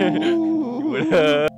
Udah.